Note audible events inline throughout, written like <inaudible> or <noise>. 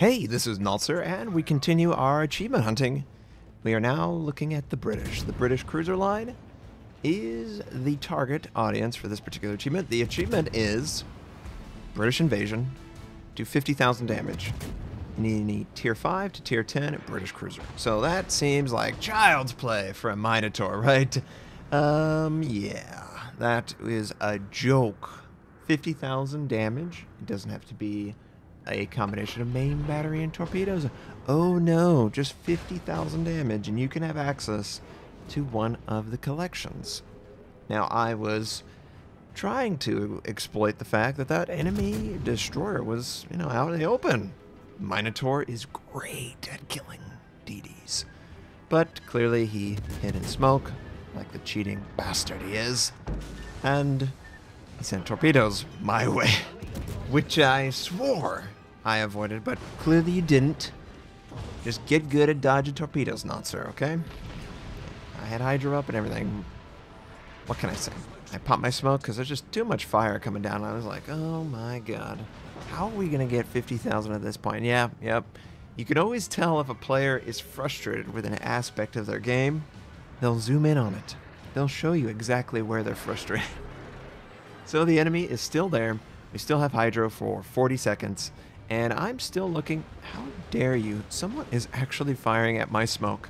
Hey, this is Notser, and we continue our achievement hunting. We are now looking at the British. The British cruiser line is the target audience for this particular achievement. The achievement is British invasion, do 50,000 damage. You need, need tier 5 to tier 10 British cruiser. So that seems like child's play for a Minotaur, <laughs> right? Um, yeah, that is a joke. 50,000 damage. It doesn't have to be a combination of main battery and torpedoes. Oh no, just 50,000 damage, and you can have access to one of the collections. Now, I was trying to exploit the fact that that enemy destroyer was, you know, out in the open. Minotaur is great at killing DDs. But clearly he hid in smoke, like the cheating bastard he is. And he sent torpedoes my way, <laughs> which I swore I avoided, but clearly you didn't. Just get good at dodging torpedoes, Notser, okay? I had Hydro up and everything. What can I say? I popped my smoke because there's just too much fire coming down. I was like, oh my god. How are we going to get 50,000 at this point? Yeah, yep. You can always tell if a player is frustrated with an aspect of their game. They'll zoom in on it. They'll show you exactly where they're frustrated. <laughs> so the enemy is still there. We still have Hydro for 40 seconds. And I'm still looking. How dare you? Someone is actually firing at my smoke.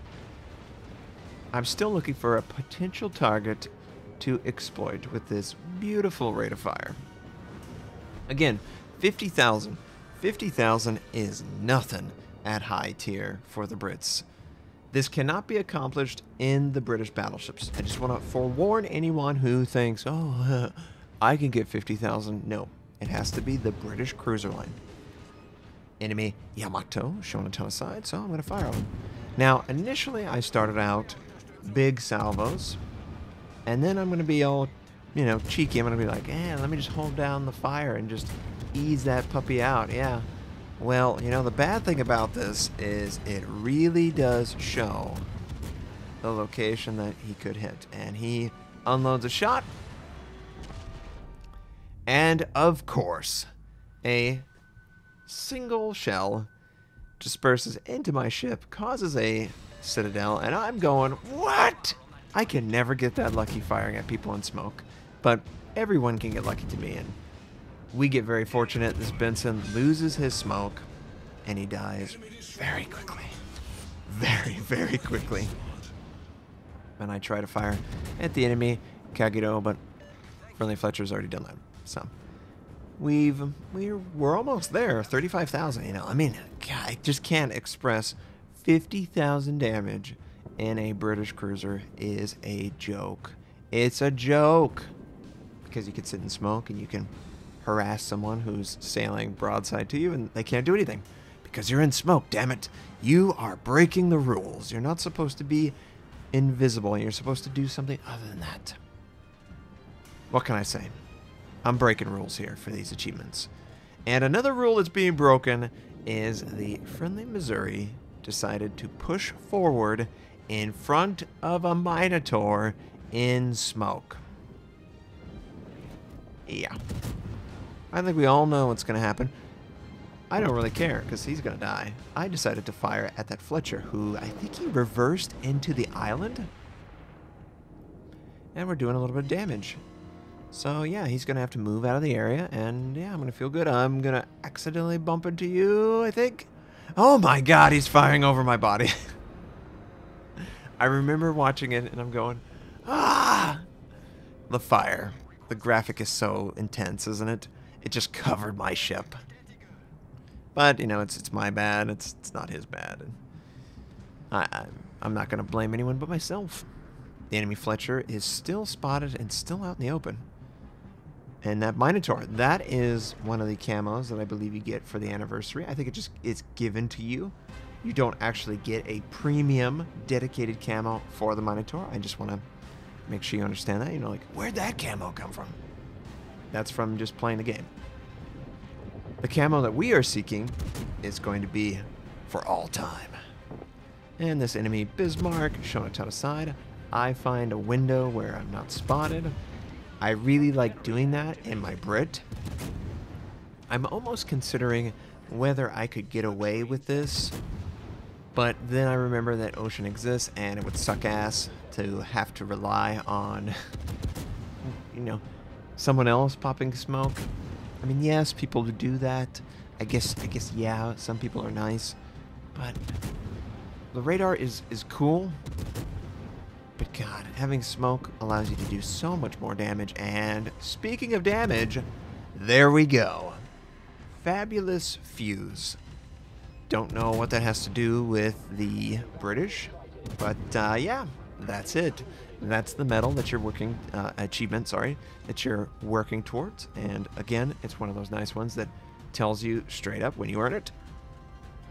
I'm still looking for a potential target to exploit with this beautiful rate of fire. Again, 50,000. 50,000 is nothing at high tier for the Brits. This cannot be accomplished in the British battleships. I just want to forewarn anyone who thinks, oh, <laughs> I can get 50,000. No, it has to be the British cruiser line enemy Yamato showing a ton of side, so I'm going to fire on him. Now, initially I started out big salvos, and then I'm going to be all, you know, cheeky. I'm going to be like, eh, let me just hold down the fire and just ease that puppy out. Yeah. Well, you know, the bad thing about this is it really does show the location that he could hit. And he unloads a shot. And, of course, a single shell disperses into my ship, causes a citadel, and I'm going, what? I can never get that lucky firing at people in smoke, but everyone can get lucky to me, and we get very fortunate. This Benson loses his smoke, and he dies very quickly. Very, very quickly. And I try to fire at the enemy, Kagero, but Friendly Fletcher's already done that, so we've we're we're almost there 35,000 you know I mean God, I just can't express 50,000 damage in a British cruiser is a joke. It's a joke! Because you can sit and smoke and you can harass someone who's sailing broadside to you and they can't do anything. Because you're in smoke damn it. You are breaking the rules. You're not supposed to be invisible. You're supposed to do something other than that. What can I say I'm breaking rules here for these achievements. And another rule that's being broken is the friendly Missouri decided to push forward in front of a Minotaur in smoke. Yeah. I think we all know what's going to happen. I don't really care because he's going to die. I decided to fire at that Fletcher who I think he reversed into the island. And we're doing a little bit of damage. So yeah, he's gonna have to move out of the area, and yeah, I'm gonna feel good. I'm gonna accidentally bump into you, I think. Oh my god, he's firing over my body. <laughs> I remember watching it, and I'm going, ah! The fire. The graphic is so intense, isn't it? It just covered my ship. But, you know, it's it's my bad. It's, it's not his bad. I, I, I'm not going to blame anyone but myself. The enemy Fletcher is still spotted and still out in the open. And that Minotaur, that is one of the camos that I believe you get for the anniversary. I think it just is given to you. You don't actually get a premium dedicated camo for the Minotaur. I just want to make sure you understand that. You know, like, where'd that camo come from? That's from just playing the game. The camo that we are seeking is going to be for all time. And this enemy Bismarck showing a ton of side. I find a window where I'm not spotted. I really like doing that in my Brit. I'm almost considering whether I could get away with this, but then I remember that Ocean exists and it would suck ass to have to rely on, <laughs> you know, someone else popping smoke. I mean, yes, people do that. I guess, I guess, yeah, some people are nice, but the radar is is cool. But God, having smoke allows you to do so much more damage. And speaking of damage, there we go. Fabulous fuse. Don't know what that has to do with the British, but uh, yeah, that's it. That's the medal that you're working, uh, achievement, sorry, that you're working towards. And again, it's one of those nice ones that tells you straight up when you earn it.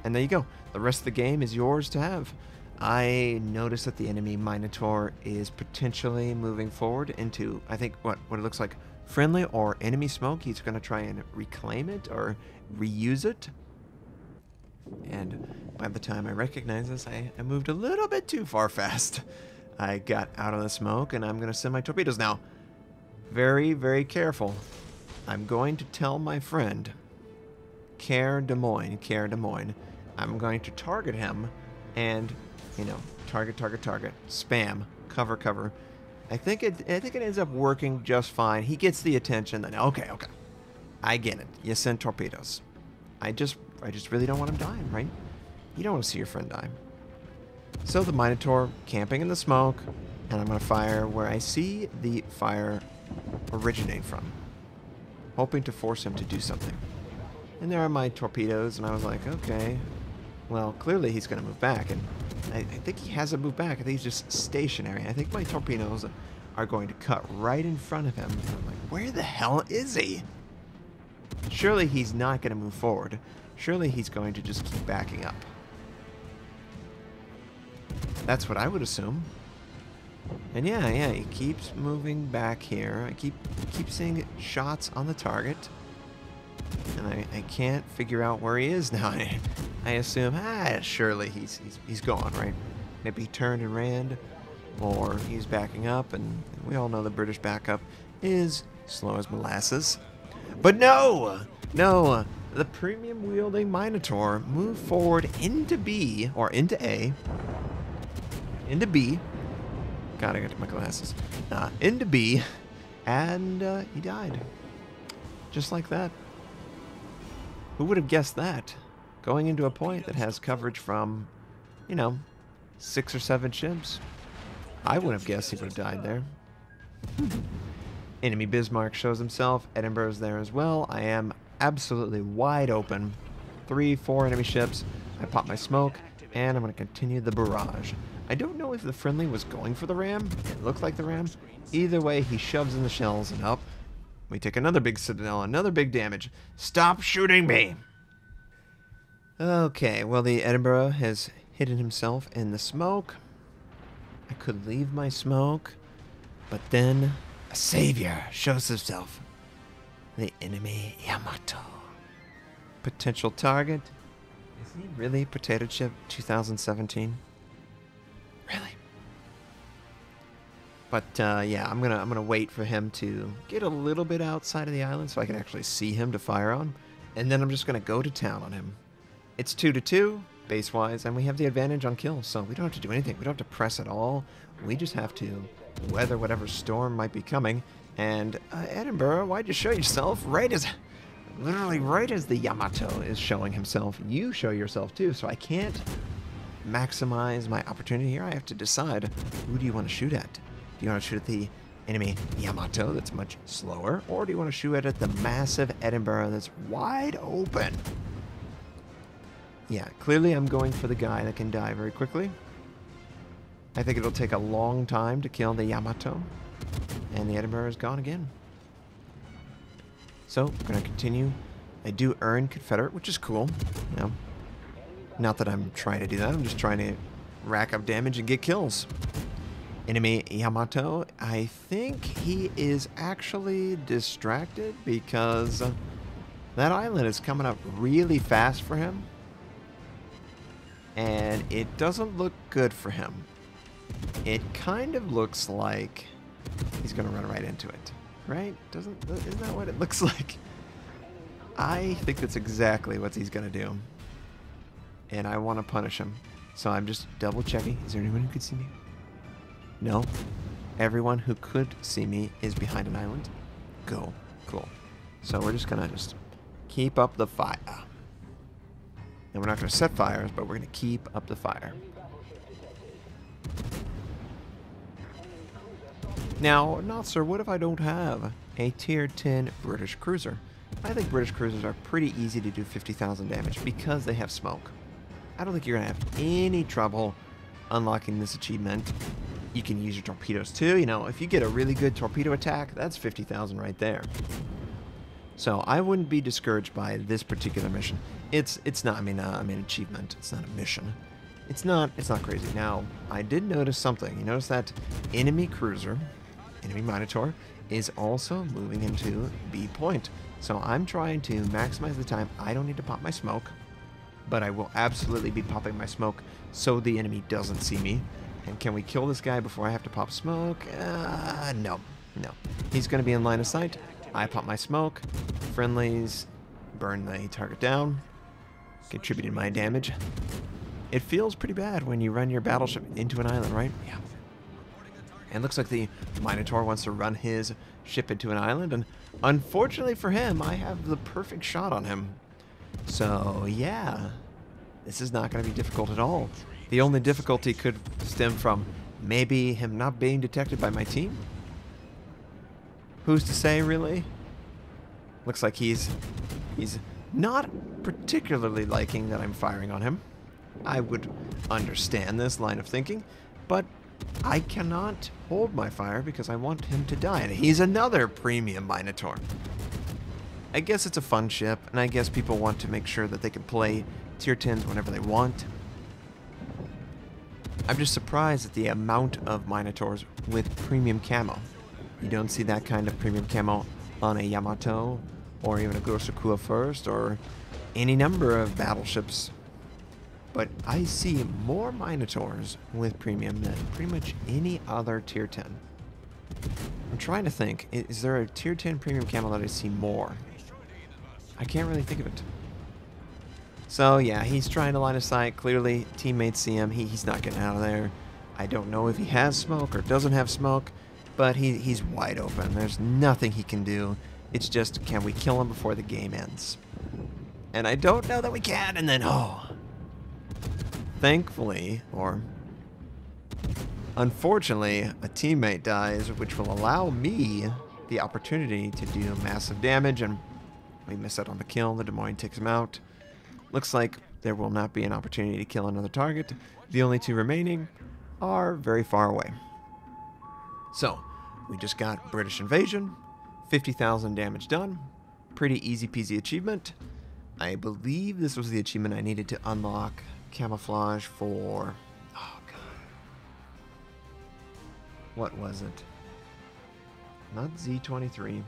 And there you go. The rest of the game is yours to have. I notice that the enemy Minotaur is potentially moving forward into, I think, what, what it looks like friendly or enemy smoke. He's going to try and reclaim it or reuse it. And by the time I recognize this, I, I moved a little bit too far fast. <laughs> I got out of the smoke and I'm going to send my torpedoes now. Very, very careful. I'm going to tell my friend, Care Des Moines, Care Des Moines, I'm going to target him and, you know, target, target, target, spam, cover, cover. I think it I think it ends up working just fine. He gets the attention then okay, okay. I get it. You send torpedoes. I just I just really don't want him dying, right? You don't want to see your friend die. So the Minotaur camping in the smoke, and I'm gonna fire where I see the fire originate from. Hoping to force him to do something. And there are my torpedoes, and I was like, okay, well, clearly he's going to move back, and I, I, think he hasn't moved back. I think he's just stationary. I think my torpedoes are going to cut right in front of him. I'm like, where the hell is he? Surely he's not going to move forward. Surely he's going to just keep backing up. That's what I would assume. And yeah, yeah, he keeps moving back here. I keep keep seeing shots on the target. And I, I can't figure out where he is now. <laughs> I, assume, ah, surely he's, he's, he's gone, right? Maybe he turned and ran, or he's backing up, and we all know the British backup is slow as molasses. But no! No! The premium wielding Minotaur moved forward into B, or into A, into B. God, I got my glasses. Uh, into B, and uh, he died. Just like that. Who would have guessed that? Going into a point that has coverage from, you know, six or seven ships. I would have guessed he would have died there. Enemy Bismarck shows himself. Edinburgh's there as well. I am absolutely wide open. Three, four enemy ships. I pop my smoke, and I'm going to continue the barrage. I don't know if the friendly was going for the ram. It looked like the ram. Either way, he shoves in the shells and up. We take another big citadel, another big damage. Stop shooting me! Okay, well, the Edinburgh has hidden himself in the smoke. I could leave my smoke, but then a savior shows himself. The enemy Yamato. Potential target. Is he really Potato Chip 2017? Really? But uh, yeah, I'm gonna I'm gonna wait for him to get a little bit outside of the island so I can actually see him to fire on, and then I'm just gonna go to town on him. It's two to two base wise, and we have the advantage on kills, so we don't have to do anything. We don't have to press at all. We just have to weather whatever storm might be coming. And uh, Edinburgh, why'd you show yourself right as literally right as the Yamato is showing himself? You show yourself too, so I can't maximize my opportunity here. I have to decide who do you want to shoot at. Do you want to shoot at the enemy Yamato that's much slower, or do you want to shoot at the massive Edinburgh that's wide open? Yeah, clearly I'm going for the guy that can die very quickly. I think it'll take a long time to kill the Yamato, and the Edinburgh is gone again. So, I'm going to continue. I do earn Confederate, which is cool. You not that I'm trying to do that, I'm just trying to rack up damage and get kills enemy Yamato, I think he is actually distracted because that island is coming up really fast for him. And it doesn't look good for him. It kind of looks like he's going to run right into it. Right? Doesn't isn't that what it <laughs> looks like? I think that's exactly what he's going to do. And I want to punish him. So I'm just double checking. Is there anyone who could see me? No. Everyone who could see me is behind an island. Go. Cool. So we're just going to just keep up the fire. And we're not going to set fires, but we're going to keep up the fire. Now, Notser, what if I don't have a tier 10 British cruiser? I think British cruisers are pretty easy to do 50,000 damage because they have smoke. I don't think you're going to have any trouble unlocking this achievement. You can use your torpedoes too. You know, if you get a really good torpedo attack, that's 50,000 right there. So I wouldn't be discouraged by this particular mission. It's it's not. I mean, uh, I mean achievement. It's not a mission. It's not. It's not crazy. Now I did notice something. You notice that enemy cruiser, enemy Minotaur, is also moving into B point. So I'm trying to maximize the time. I don't need to pop my smoke, but I will absolutely be popping my smoke so the enemy doesn't see me. And can we kill this guy before I have to pop smoke? Uh, no, no. He's going to be in line of sight. I pop my smoke. Friendlies burn the target down. contributing my damage. It feels pretty bad when you run your battleship into an island, right? Yeah. And looks like the Minotaur wants to run his ship into an island, and unfortunately for him, I have the perfect shot on him. So, yeah. This is not going to be difficult at all. The only difficulty could stem from maybe him not being detected by my team? Who's to say, really? Looks like he's he's not particularly liking that I'm firing on him. I would understand this line of thinking, but I cannot hold my fire because I want him to die. And he's another premium Minotaur. I guess it's a fun ship, and I guess people want to make sure that they can play tier 10s whenever they want. I'm just surprised at the amount of Minotaurs with premium camo. You don't see that kind of premium camo on a Yamato or even a Grosser Kurfürst or any number of battleships. But I see more Minotaurs with premium than pretty much any other tier 10. I'm trying to think, is there a tier 10 premium camo that I see more? I can't really think of it. So yeah, he's trying to line of sight. Clearly, teammates see him. He, he's not getting out of there. I don't know if he has smoke or doesn't have smoke but he, he's wide open. There's nothing he can do. It's just, can we kill him before the game ends? And I don't know that we can, and then, oh. Thankfully, or unfortunately, a teammate dies, which will allow me the opportunity to do massive damage, and we miss out on the kill. The Des Moines takes him out. Looks like there will not be an opportunity to kill another target. The only two remaining are very far away. So, we just got British Invasion, 50,000 damage done. Pretty easy peasy achievement. I believe this was the achievement I needed to unlock camouflage for... Oh, God. What was it? Not Z23.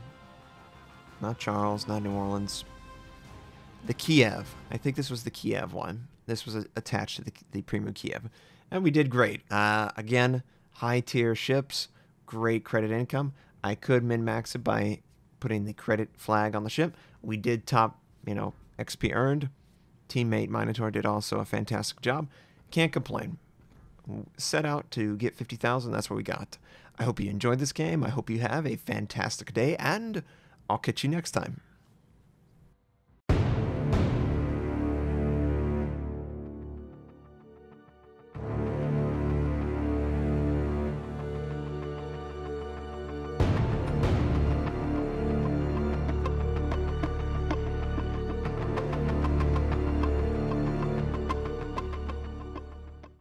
Not Charles, not New Orleans. The Kiev. I think this was the Kiev one. This was attached to the, the Premium Kiev. And we did great. Uh, again, high tier ships great credit income. I could min max it by putting the credit flag on the ship. We did top, you know, XP earned. Teammate Minotaur did also a fantastic job. Can't complain. Set out to get 50,000. That's what we got. I hope you enjoyed this game. I hope you have a fantastic day, and I'll catch you next time.